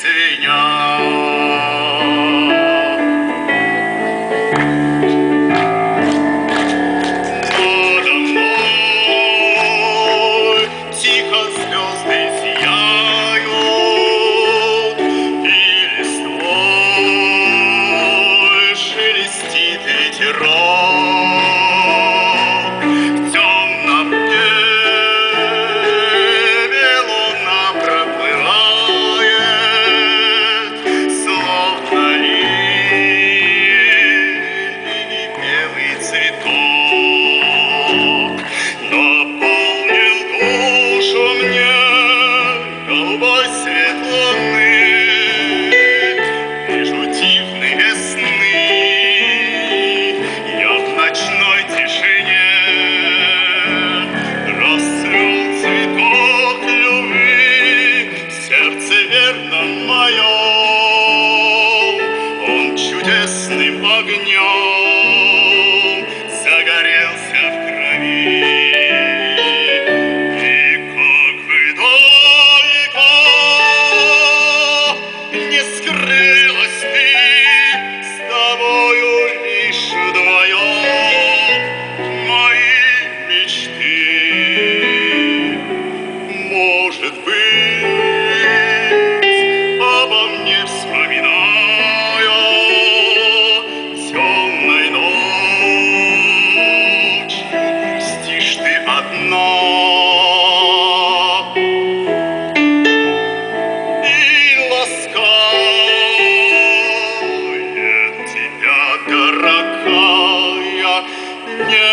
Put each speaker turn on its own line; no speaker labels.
Senhor. огнем. мне